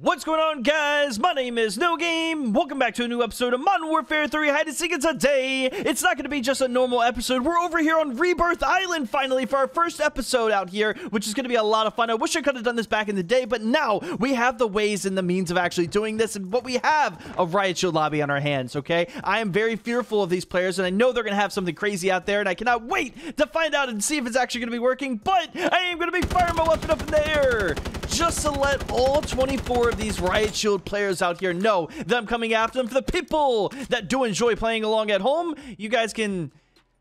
What's going on, guys? My name is No Game. Welcome back to a new episode of Modern Warfare 3 Hide and Seek. And today, it's not going to be just a normal episode. We're over here on Rebirth Island finally for our first episode out here, which is going to be a lot of fun. I wish I could have done this back in the day, but now we have the ways and the means of actually doing this, and what we have a Riot Shield lobby on our hands. Okay, I am very fearful of these players, and I know they're going to have something crazy out there, and I cannot wait to find out and see if it's actually going to be working. But I am going to be firing my weapon up in the air just to let all 24 of these Riot Shield players out here know that I'm coming after them. For the people that do enjoy playing along at home, you guys can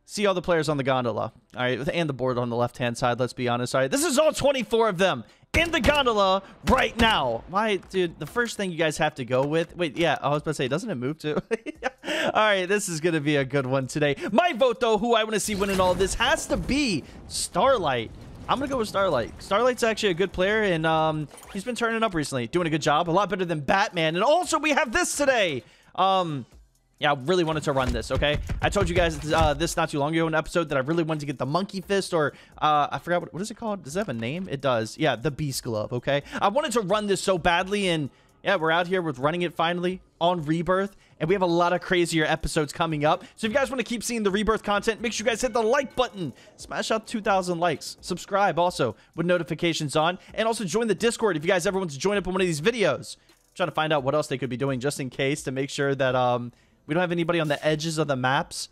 see all the players on the gondola. All right, and the board on the left-hand side, let's be honest. All right, this is all 24 of them in the gondola right now. Why, dude, the first thing you guys have to go with... Wait, yeah, I was about to say, doesn't it move too? all right, this is going to be a good one today. My vote, though, who I want to see winning all this has to be Starlight. I'm gonna go with Starlight. Starlight's actually a good player, and um, he's been turning up recently, doing a good job, a lot better than Batman. And also, we have this today. Um, yeah, I really wanted to run this, okay? I told you guys uh, this not too long ago in an episode that I really wanted to get the Monkey Fist, or uh, I forgot, what, what is it called? Does it have a name? It does. Yeah, the Beast Glove, okay? I wanted to run this so badly, and yeah, we're out here with running it finally on Rebirth, and we have a lot of crazier episodes coming up. So if you guys want to keep seeing the Rebirth content, make sure you guys hit the like button. Smash out 2,000 likes. Subscribe also with notifications on, and also join the Discord if you guys ever want to join up on one of these videos. I'm trying to find out what else they could be doing just in case to make sure that um we don't have anybody on the edges of the maps.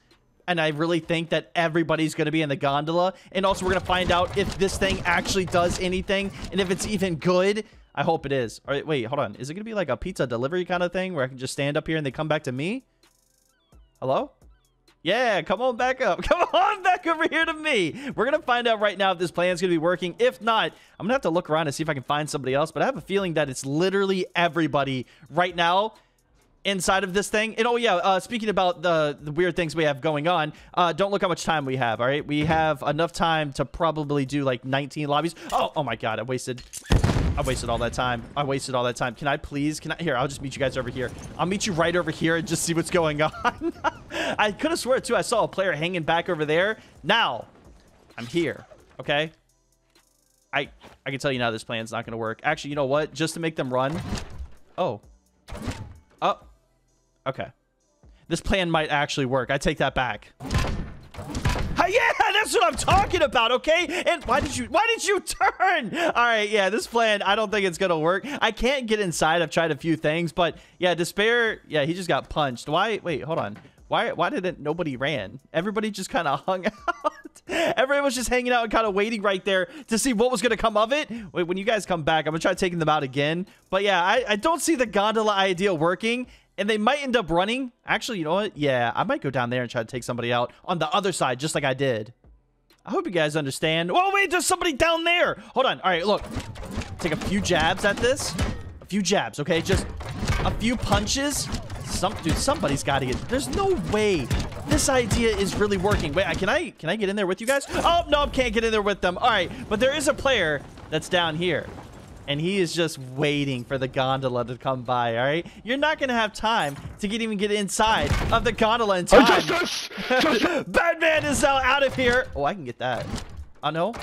And I really think that everybody's going to be in the gondola. And also, we're going to find out if this thing actually does anything and if it's even good. I hope it is. All right, wait, hold on. Is it going to be like a pizza delivery kind of thing where I can just stand up here and they come back to me? Hello? Yeah, come on back up. Come on back over here to me. We're going to find out right now if this plan is going to be working. If not, I'm going to have to look around and see if I can find somebody else. But I have a feeling that it's literally everybody right now inside of this thing. And oh yeah, uh, speaking about the, the weird things we have going on, uh, don't look how much time we have, all right? We have enough time to probably do like 19 lobbies. Oh, oh my god, I wasted... I wasted all that time. I wasted all that time. Can I please? Can I? Here, I'll just meet you guys over here. I'll meet you right over here and just see what's going on. I could have sworn, too, I saw a player hanging back over there. Now, I'm here, okay? I I can tell you now this plan's not going to work. Actually, you know what? Just to make them run. Oh. Oh. Okay. This plan might actually work. I take that back. Yeah, that's what I'm talking about, okay? And why did you why did you turn? All right, yeah, this plan, I don't think it's gonna work. I can't get inside. I've tried a few things, but yeah, despair, yeah, he just got punched. Why wait, hold on. Why why didn't nobody ran? Everybody just kind of hung out. Everyone was just hanging out and kind of waiting right there to see what was going to come of it. Wait, when you guys come back, I'm going to try taking them out again. But yeah, I, I don't see the gondola idea working and they might end up running. Actually, you know what? Yeah, I might go down there and try to take somebody out on the other side, just like I did. I hope you guys understand. Oh, wait, there's somebody down there. Hold on. All right, look. Take a few jabs at this. A few jabs, okay? Just a few punches. Some Dude, somebody's got to get... There's no way this idea is really working. Wait, can I can I get in there with you guys? Oh, no, I can't get in there with them. All right, but there is a player that's down here and he is just waiting for the gondola to come by, all right? You're not going to have time to get even get inside of the gondola in time. Batman is now out of here. Oh, I can get that. Oh, no?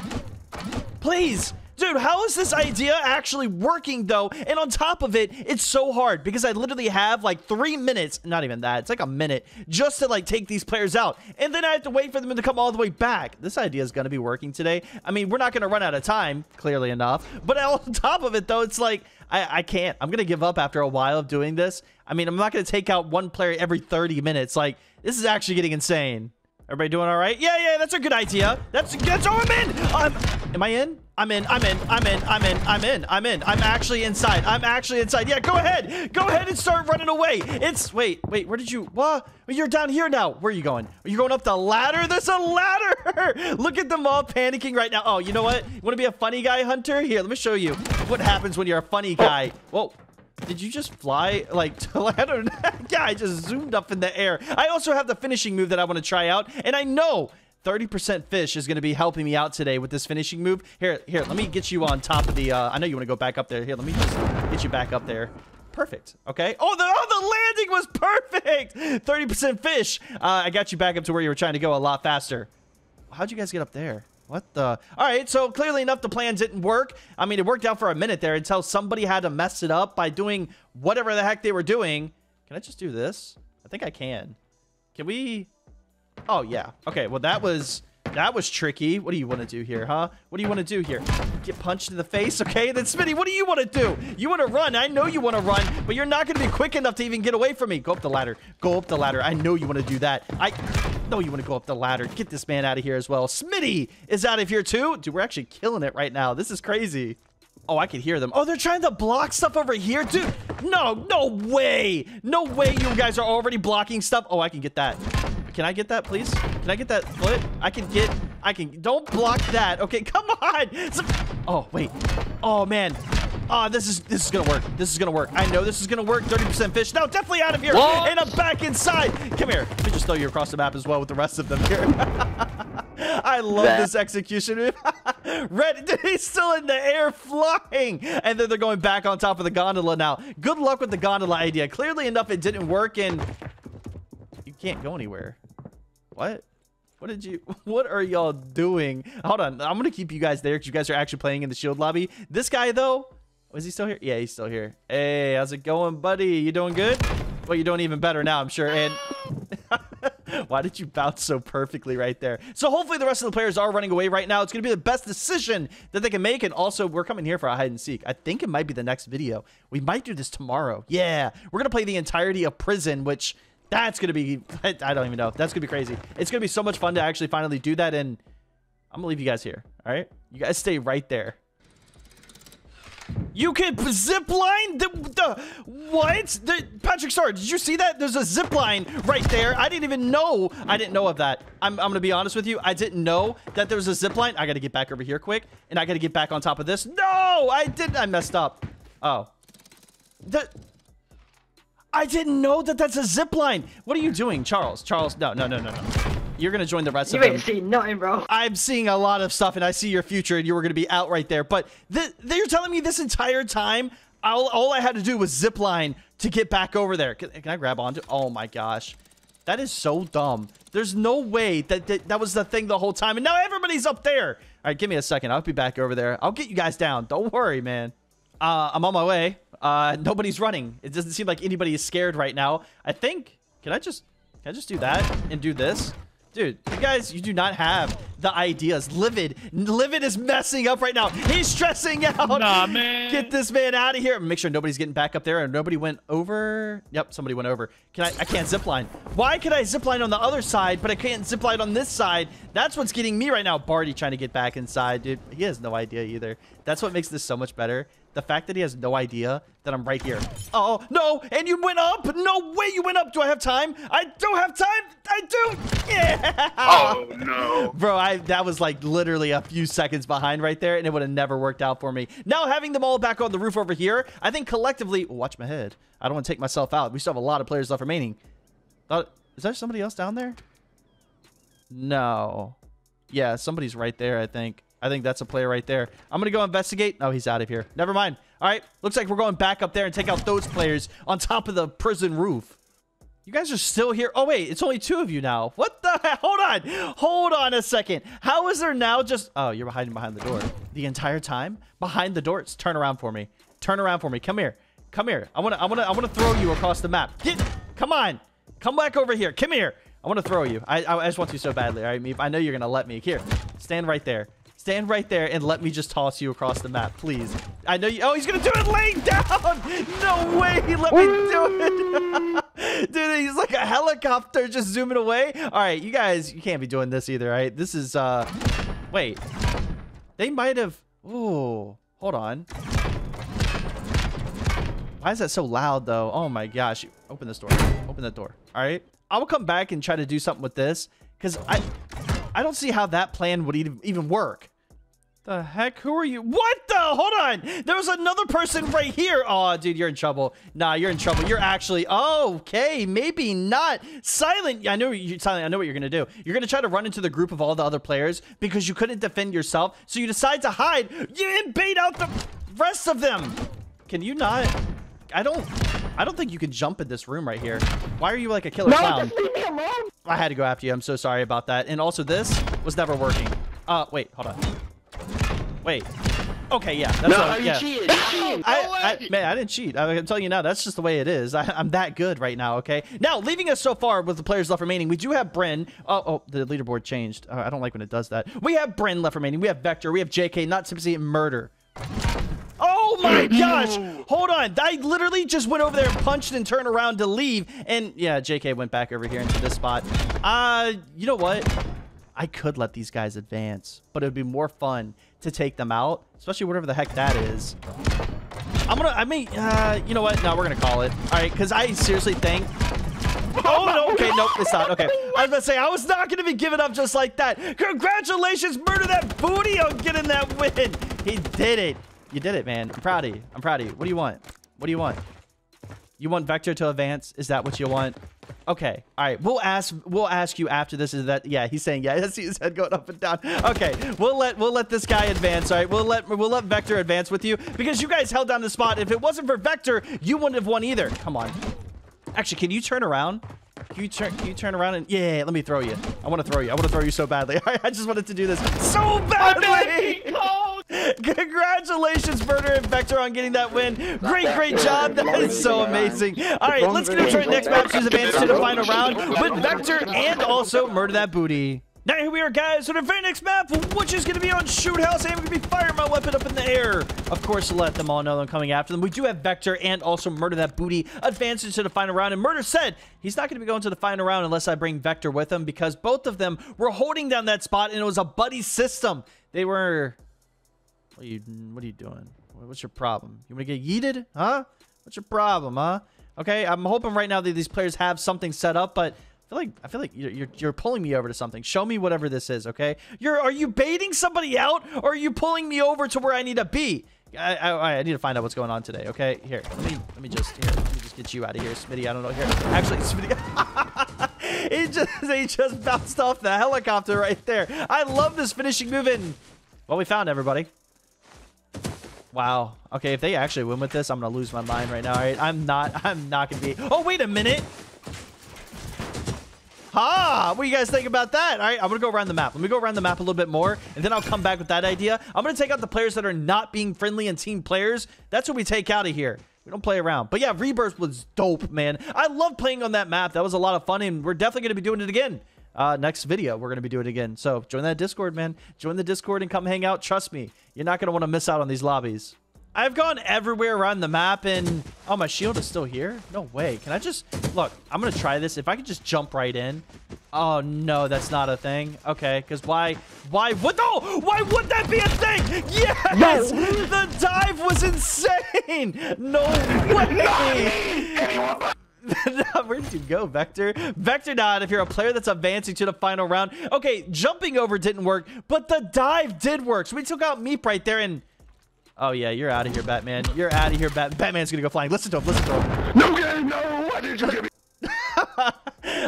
Please. Dude, how is this idea actually working, though? And on top of it, it's so hard because I literally have like three minutes, not even that, it's like a minute, just to like take these players out. And then I have to wait for them to come all the way back. This idea is going to be working today. I mean, we're not going to run out of time, clearly enough. But on top of it, though, it's like, I, I can't. I'm going to give up after a while of doing this. I mean, I'm not going to take out one player every 30 minutes. Like, this is actually getting insane. Everybody doing all right? Yeah, yeah, that's a good idea. That's, that's, oh, I'm in. I'm, am I in? I'm in, I'm in, I'm in, I'm in, I'm in, I'm in. I'm actually inside. I'm actually inside. Yeah, go ahead. Go ahead and start running away. It's, wait, wait, where did you, what? You're down here now. Where are you going? Are you going up the ladder? There's a ladder. Look at them all panicking right now. Oh, you know what? You want to be a funny guy, Hunter? Here, let me show you what happens when you're a funny guy. Whoa. Did you just fly like to ladder? yeah, I just zoomed up in the air. I also have the finishing move that I want to try out, and I know 30% fish is going to be helping me out today with this finishing move. Here, here, let me get you on top of the, uh, I know you want to go back up there. Here, let me just get you back up there. Perfect. Okay. Oh, the, oh, the landing was perfect. 30% fish. Uh, I got you back up to where you were trying to go a lot faster. How'd you guys get up there? What the? All right, so clearly enough, the plan didn't work. I mean, it worked out for a minute there until somebody had to mess it up by doing whatever the heck they were doing. Can I just do this? I think I can. Can we? Oh, yeah. Okay, well, that was... That was tricky. What do you want to do here, huh? What do you want to do here? Get punched in the face, okay? Then Smitty, what do you want to do? You want to run. I know you want to run, but you're not going to be quick enough to even get away from me. Go up the ladder. Go up the ladder. I know you want to do that. I know you want to go up the ladder. Get this man out of here as well. Smitty is out of here too. Dude, we're actually killing it right now. This is crazy. Oh, I can hear them. Oh, they're trying to block stuff over here, dude. No, no way. No way you guys are already blocking stuff. Oh, I can get that. Can I get that, please? Can I get that foot? I can get... I can... Don't block that. Okay, come on. Oh, wait. Oh, man. Oh, this is this is gonna work. This is gonna work. I know this is gonna work. 30% fish. No, definitely out of here. What? And I'm back inside. Come here. Let me just throw you across the map as well with the rest of them here. I love that. this execution. Red, he's still in the air flying. And then they're going back on top of the gondola now. Good luck with the gondola idea. Clearly enough, it didn't work and you can't go anywhere. What? What did you, what are y'all doing? Hold on. I'm to keep you guys there because you guys are actually playing in the shield lobby. This guy, though, is he still here? Yeah, he's still here. Hey, how's it going, buddy? You doing good? Well, you're doing even better now, I'm sure. And why did you bounce so perfectly right there? So hopefully the rest of the players are running away right now. It's to be the best decision that they can make. And also, we're coming here for a hide and seek. I think it might be the next video. We might do this tomorrow. Yeah, we're to play the entirety of Prison, which that's going to be, I don't even know. That's going to be crazy. It's going to be so much fun to actually finally do that. And I'm going to leave you guys here. All right. You guys stay right there. You can zip line the, the what? The, Patrick Star, did you see that? There's a zip line right there. I didn't even know. I didn't know of that. I'm, I'm gonna be honest with you. I didn't know that there was a zip line. I gotta get back over here quick, and I gotta get back on top of this. No, I didn't. I messed up. Oh, the I didn't know that that's a zip line. What are you doing, Charles? Charles, no, no, no, no, no. You're gonna join the rest you of them. You ain't seen nothing, bro. I'm seeing a lot of stuff, and I see your future, and you were gonna be out right there. But th you're telling me this entire time, all, all I had to do was zip line to get back over there. Can, can I grab onto? Oh my gosh, that is so dumb. There's no way that, that that was the thing the whole time, and now everybody's up there. All right, give me a second. I'll be back over there. I'll get you guys down. Don't worry, man. Uh, I'm on my way. Uh, nobody's running. It doesn't seem like anybody is scared right now. I think, can I just, can I just do that and do this? Dude, you guys, you do not have the ideas. Livid. Livid is messing up right now. He's stressing out. Nah, man. Get this man out of here. Make sure nobody's getting back up there and nobody went over. Yep, somebody went over. Can I, I can't zipline. Why can I zipline on the other side, but I can't zipline on this side? That's what's getting me right now. Barty trying to get back inside, dude. He has no idea either. That's what makes this so much better. The fact that he has no idea that I'm right here. Oh, no. And you went up. No way you went up. Do I have time? I don't have time. I do. Yeah. Oh, no. Bro, I that was like literally a few seconds behind right there, and it would have never worked out for me. Now, having them all back on the roof over here, I think collectively... Watch my head. I don't want to take myself out. We still have a lot of players left remaining. Uh, is there somebody else down there? No. Yeah, somebody's right there, I think. I think that's a player right there. I'm going to go investigate. Oh, he's out of here. Never mind. All right. Looks like we're going back up there and take out those players on top of the prison roof. You guys are still here. Oh, wait. It's only two of you now. What the heck? Hold on. Hold on a second. How is there now just... Oh, you're hiding behind the door. The entire time? Behind the doors. Turn around for me. Turn around for me. Come here. Come here. I want to I want to I want to throw you across the map. Get Come on. Come back over here. Come here. I want to throw you. I, I just want you so badly. All right, Meep. I know you're going to let me. Here. Stand right there. Stand right there and let me just toss you across the map, please. I know you. Oh, he's to do it laying down. No way. He let me do it. Dude, he's like a helicopter just zooming away. All right, you guys, you can't be doing this either, right? This is, uh, wait. They might have, oh, hold on. Why is that so loud, though? Oh, my gosh. Open this door. Open the door. All right. I will come back and try to do something with this because I, I don't see how that plan would even work. The heck? Who are you? What the? Hold on. There was another person right here. Oh, dude, you're in trouble. Nah, you're in trouble. You're actually... Oh, okay, maybe not. Silent. I know you Silent. I know what you're going to do. You're going to try to run into the group of all the other players because you couldn't defend yourself. So you decide to hide. You bait out the rest of them. Can you not... I don't... I don't think you can jump in this room right here. Why are you like a killer no, clown? Just leave me alone. I had to go after you. I'm so sorry about that. And also this was never working. Uh, wait, hold on. Wait. Okay, yeah. That's No, what, you yeah. cheated. You cheated. I, I, man, I didn't cheat. I, am telling you now, that's just the way it is. I, I'm that good right now, okay? Now, leaving us so far with the players left remaining, we do have Bryn. Oh, oh the leaderboard changed. Uh, I don't like when it does that. We have Bryn left remaining. We have Vector. We have JK, not Tipsy, and Murder. Oh my gosh! Hold on. I literally just went over there and punched and turned around to leave. And yeah, JK went back over here into this spot. Uh, you know what? I could let these guys advance, but it would be more fun to take them out, especially whatever the heck that is. I'm gonna, I mean, uh, you know what? No, we're gonna call it. All right, because I seriously think. Oh, no, okay, nope, it's not. Okay. I was gonna say, I was not going to be giving up just like that. Congratulations, Murder That Booty on getting that win. He did it. You did it, man. I'm proud of you. I'm proud of you. What do you want? What do you want? You want Vector to advance? Is that what you want? Okay. All right. We'll ask. We'll ask you after this. Is that? Yeah. He's saying yeah. I see his head going up and down. Okay. We'll let we'll let this guy advance. All right. We'll let we'll let Vector advance with you because you guys held down the spot. If it wasn't for Vector, you wouldn't have won either. Come on. Actually, can you turn around? Can you turn? Can you turn around and yeah? Let me throw you. I want to throw you. I want to throw you so badly. I just wanted to do this so badly. Congratulations, Murder and Vector, on getting that win. Great, great job. That is so amazing. All right, let's get into our next map. She's advanced to the final round with Vector and also Murder That Booty. Now here we are, guys, for the very next map, which is going to be on Shoot House. I'm going to be firing my weapon up in the air. Of course, to let them all know I'm coming after them. We do have Vector and also Murder That Booty advancing to the final round. And Murder said he's not going to be going to the final round unless I bring Vector with him because both of them were holding down that spot and it was a buddy system. They were... What are you, what are you doing? What's your problem? You want to get yeeted? Huh? What's your problem, huh? Okay, I'm hoping right now that these players have something set up, but I feel like I feel like you're, you're, you're pulling me over to something. Show me whatever this is, okay? You're are you baiting somebody out or are you pulling me over to where I need to be? I, I, I need to find out what's going on today. Okay, here. Let me let me just here. Let me just get you out of here, Smitty. I don't know here. Actually, Smitty. he just he just bounced off the helicopter right there. I love this finishing move in. Well, we found everybody. Wow. Okay, if they actually win with this, I'm gonna lose my mind right now. All right, I'm not. I'm not gonna be. Oh, wait a minute. Ha! What do you guys think about that? All right, I'm gonna go around the map. Let me go around the map a little bit more, and then I'll come back with that idea. I'm gonna take out the players that are not being friendly and team players. That's what we take out of here. We don't play around. But yeah, Rebirth was dope, man. I love playing on that map. That was a lot of fun, and we're definitely gonna be doing it again. Uh, next video, we're gonna be doing it again. So join that Discord, man. Join the Discord and come hang out. Trust me, you're not gonna want to miss out on these lobbies. I've gone everywhere around the map and... Oh, my shield is still here? No way. Can I just... Look, I'm going to try this. If I could just jump right in. Oh, no, that's not a thing. Okay, because why... Why would... No! Why would that be a thing? Yes! The dive was insane! No way! Where did you go, Vector? Vector not if you're a player that's advancing to the final round. Okay, jumping over didn't work, but the dive did work. So we took out Meep right there and... Oh, yeah, you're out of here, Batman. You're out of here, Bat Batman's gonna go flying. Listen to him, listen to him. No game, no. Why did you give me?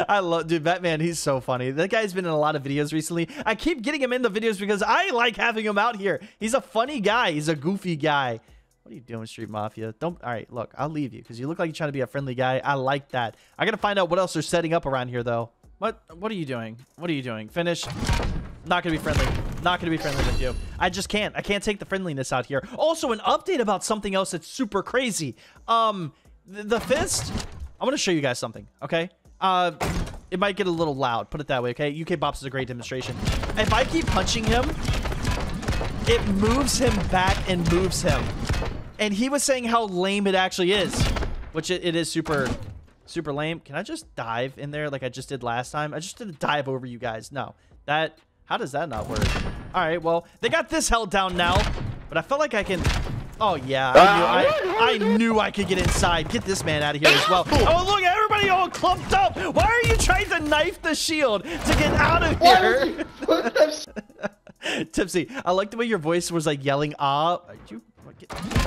I love, dude, Batman, he's so funny. That guy's been in a lot of videos recently. I keep getting him in the videos because I like having him out here. He's a funny guy. He's a goofy guy. What are you doing, Street Mafia? Don't, all right, look, I'll leave you because you look like you're trying to be a friendly guy. I like that. I gotta find out what else they're setting up around here, though. What, what are you doing? What are you doing? Finish. Not gonna be friendly. Not gonna be friendly with you. I just can't. I can't take the friendliness out here. Also, an update about something else that's super crazy. Um, the, the fist. I'm gonna show you guys something. Okay. Uh, it might get a little loud. Put it that way. Okay. UK Bops is a great demonstration. If I keep punching him, it moves him back and moves him. And he was saying how lame it actually is, which it, it is super, super lame. Can I just dive in there like I just did last time? I just did a dive over you guys. No, that how does that not work? All right, well, they got this held down now, but I felt like I can... Oh, yeah, I knew I, I knew I could get inside. Get this man out of here as well. Oh, look, everybody all clumped up. Why are you trying to knife the shield to get out of here? Tipsy, I like the way your voice was like yelling, ah. You, get, get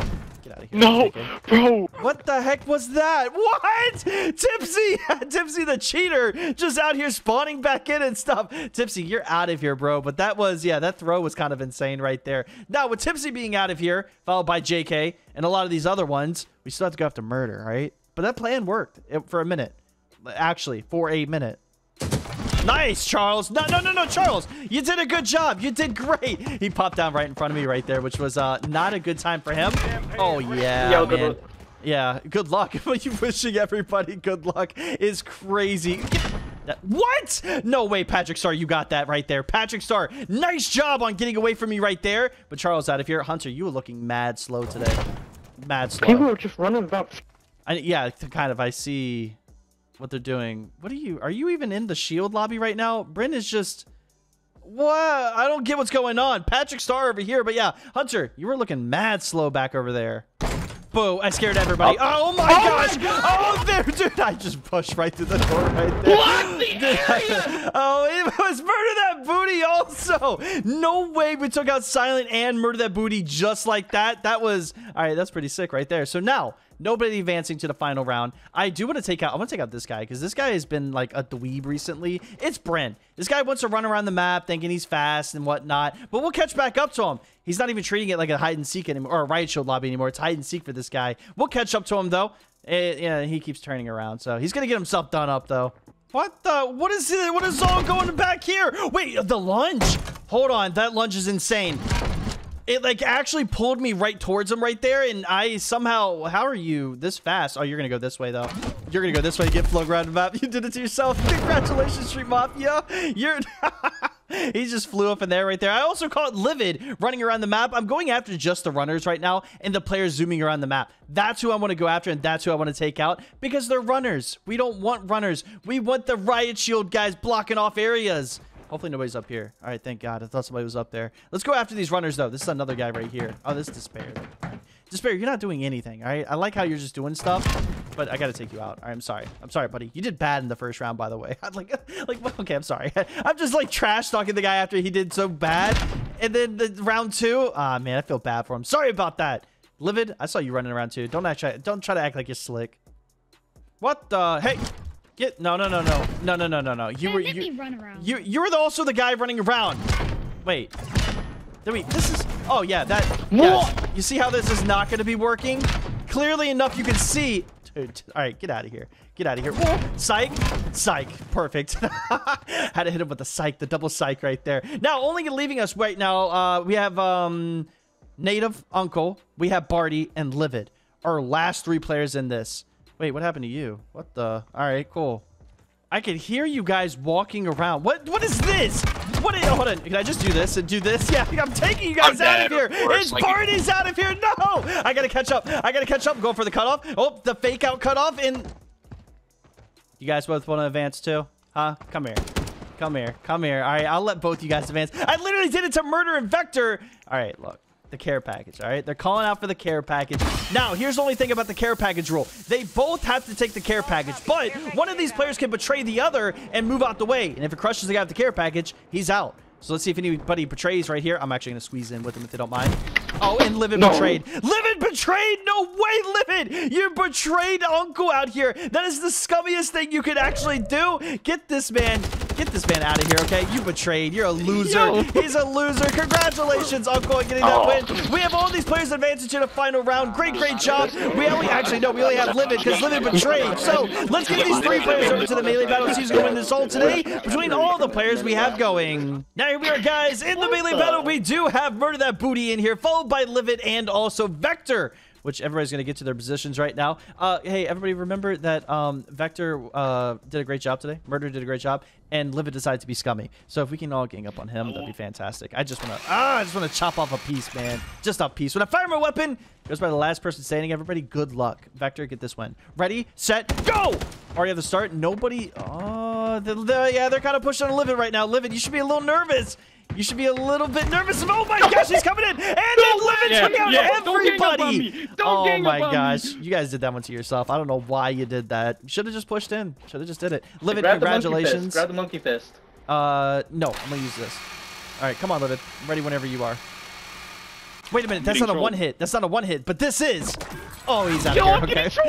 out of here. No, bro. What the heck was that? What? Tipsy, Tipsy the cheater, just out here spawning back in and stuff. Tipsy, you're out of here, bro. But that was, yeah, that throw was kind of insane right there. Now, with Tipsy being out of here, followed by JK and a lot of these other ones, we still have to go after murder, right? But that plan worked it- for a minute. Actually, for a minute. Nice, Charles. No, no, no, no, Charles. You did a good job. You did great. He popped down right in front of me right there, which was uh, not a good time for him. Oh, yeah, Yo, good man. luck. Yeah, good luck. you wishing everybody good luck is crazy. What? No way, Patrick Star. You got that right there. Patrick Star, nice job on getting away from me right there. But Charles, out of here. Hunter, you were looking mad slow today. Mad slow. People are just running about. I, yeah, kind of. I see what they're doing. What are you? Are you even in the shield lobby right now? Bryn is just. What? I don't get what's going on. Patrick Star over here, but yeah, Hunter, you were looking mad slow back over there. Boo! I scared everybody. Oh, oh, oh my gosh! oh, there, dude! I just pushed right through the door right there. What the area? Oh, it was murder that booty also. No way we took out silent and murder that booty just like that. That was all right. That's pretty sick right there. So now nobody advancing to the final round. I do want to take out. I want to take out this guy because this guy has been like a dweeb recently. It's Brent. This guy wants to run around the map thinking he's fast and whatnot. But we'll catch back up to him. He's not even treating it like a hide and seek anymore or a riot shield lobby anymore. It's hide and seek for this guy. We'll catch up to him though. Eh, yeah, he keeps turning around, so he's gonna get himself done up though. What the? What is it? What is all going back here? Wait, the lunge. Hold on, that lunge is insane. It like actually pulled me right towards him right there, and I somehow. How are you this fast? Oh, you're gonna go this way though. You're gonna go this way. Get flung around the map. You did it to yourself. Congratulations, Street Mafia. You're. he just flew up in there right there. I also caught Livid running around the map. I'm going after just the runners right now and the players zooming around the map. That's who I want to go after and that's who I want to take out because they're runners. We don't want runners. We want the Riot Shield guys blocking off areas. Hopefully nobody's up here. All right, thank God. I thought somebody was up there. Let's go after these runners, though. This is another guy right here. Oh, this is Despair. Despair, you're not doing anything, all right? I like how you're just doing stuff, but I got to take you out. All right, I'm sorry. I'm sorry, buddy. You did bad in the first round, by the way. I'm like, like, okay, I'm sorry. I'm just like trash talking the guy after he did so bad. And then the round two, ah, man, I feel bad for him. Sorry about that. Livid, I saw you running around too. Don't act, don't try to act like you're slick. What the? Hey, get no, no, no, no, no, no, no, no, no. You Hey, were you. run around. You you were the, also the guy running around. Wait. Then wait, this is Oh yeah, that yes. You see how this is not going to be working? Clearly enough you can see. Dude, all right, get out of here. Get out of here. Whoa, psych. Psych. Perfect. Had to hit him with the psych, the double psych right there. Now, only leaving us right now, uh, we have um Native Uncle, we have Barty and Livid. Our last three players in this. Wait, what happened to you? What the? All right, cool. I can hear you guys walking around. What? What is this? What? Is, hold on. Can I just do this and do this? Yeah, I'm taking you guys I'm out of here. of course, His like- Barty's out of here. No! I gotta catch up. I gotta catch up. I'm for the cutoff. Oh, the fake out cutoff. And you guys both want to advance too? Huh? Come here. Come here. Come here. All right, I'll let both you guys advance. I literally did it to Murder and Vector. All right, look. The care package, all right? They're calling out for the care package. Now, here's the only thing about the care package rule. They both have to take the care package, but one of these players can betray the other and move out the way. And if it crushes the guy with the care package, he's out. So let's see if anybody betrays right here. I'm actually going to squeeze in with them if they don't mind. Oh, and Livid No. betrayed. Livid betrayed? No way, Livid! You betrayed Uncle out here. That is the scummiest thing you could actually do. Get this man, get this man out of here, okay? You betrayed. You're a loser. Yo. He's a loser. Congratulations, Uncle, on getting that Oh. win. We have all these players advancing to the final round. Great, great job. We only actually no, we only have Livid because Livid betrayed. So let's get these three players over to the melee battle. See who's going to win this all today between all the players we have going. Now here we are, guys. In the melee battle, we do have Murder That Booty in here, followed by Livid and also Vector. Which everybody's going to get to their positions right now. Uh, hey, everybody, remember that um, Vector uh, did a great job today. Murder did a great job, and Livid decided to be scummy. So if we can all gang up on him, that'd be fantastic. I just want to, ah, I just want to chop off a piece, man. Just a piece. When I fire my weapon, goes by the last person standing. Everybody, good luck. Vector, get this win. Ready, set, go! Already have the start. Nobody. Oh, the, the, yeah, they're kind of pushing on Livid right now. Livid, you should be a little nervous. You should be a little bit nervous. Oh my gosh, he's coming in! And then Livid Yeah, took out yeah, don't gang up on everybody! me. Don't Oh gang my up on me. gosh, you guys did that one to yourself. I don't know why you did that. Should have just pushed in. Should have just did it. Livid, Grab the congratulations. Grab the monkey fist. Uh, no, I'm gonna use this. All right, come on, Livid. I'm ready whenever you are. Wait a minute, that's getting not a one hit. That's not a one hit, but this is. Oh, he's out Yo, of here. Okay.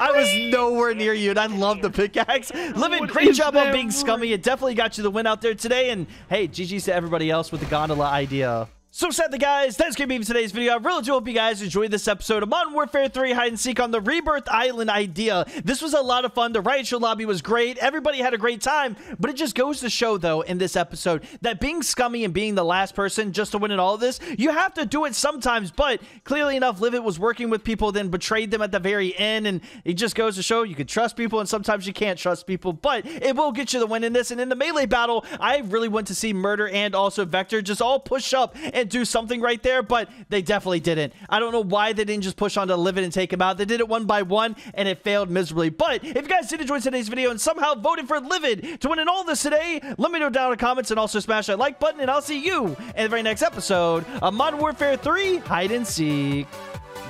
I was nowhere near you, and I love the pickaxe. What great job on being scummy. It definitely got you the win out there today. And hey, GG's to everybody else with the gondola idea. So sadly, guys, that's to be today's video. I really do hope you guys enjoyed this episode of Modern Warfare 3 Hide and Seek on the Rebirth Island idea. This was a lot of fun. The Riot Shield lobby was great. Everybody had a great time. But it just goes to show, though, in this episode, that being scummy and being the last person just to win in all this, you have to do it sometimes. But clearly enough, Livid was working with people, then betrayed them at the very end. And it just goes to show you can trust people, and sometimes you can't trust people. But it will get you the win in this. And in the melee battle, I really want to see Murder and also Vector just all push up and do something right there, but they definitely didn't. I don't know why they didn't just push on to Livid and take him out. They did it one by one, and it failed miserably. But if you guys did enjoy today's video and somehow voted for Livid to win in all this today, let me know down in the comments and also smash that like button, and I'll see you in the very next episode of Modern Warfare 3 Hide and Seek.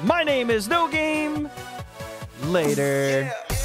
My name is No Game. Later. Yeah.